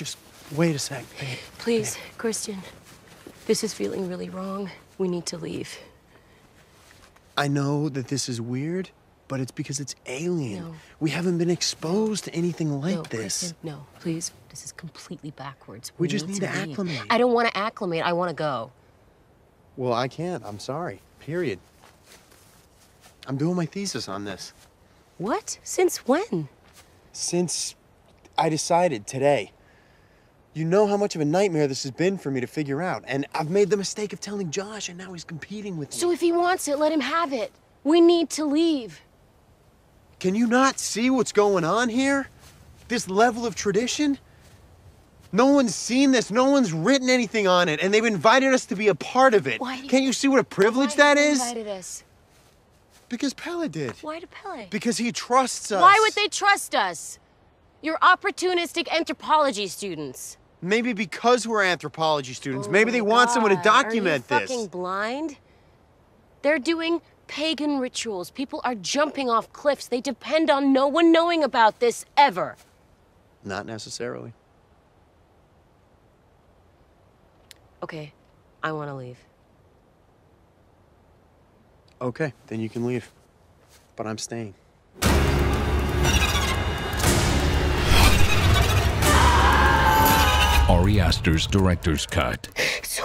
just wait a sec. babe. Please, Christian. This is feeling really wrong. We need to leave. I know that this is weird, but it's because it's alien. No. We haven't been exposed to anything like no, this. Christian, no, please. This is completely backwards. We just need to leave. acclimate. I don't want to acclimate. I want to go. Well, I can't. I'm sorry. Period. I'm doing my thesis on this. What? Since when? Since I decided today. You know how much of a nightmare this has been for me to figure out. And I've made the mistake of telling Josh, and now he's competing with me. So if he wants it, let him have it. We need to leave. Can you not see what's going on here? This level of tradition? No one's seen this. No one's written anything on it, and they've invited us to be a part of it. Why Can't you see what a privilege that you is? Invited us. Because Pelle did. Why did Pelle? Because he trusts us. Why would they trust us? You're opportunistic anthropology students. Maybe because we're anthropology students. Oh Maybe they my want someone to document Are you this. fucking blind? They're doing pagan rituals. People are jumping off cliffs. They depend on no one knowing about this ever. Not necessarily. Okay, I want to leave. Okay, then you can leave. But I'm staying. Ari Aster's director's cut. So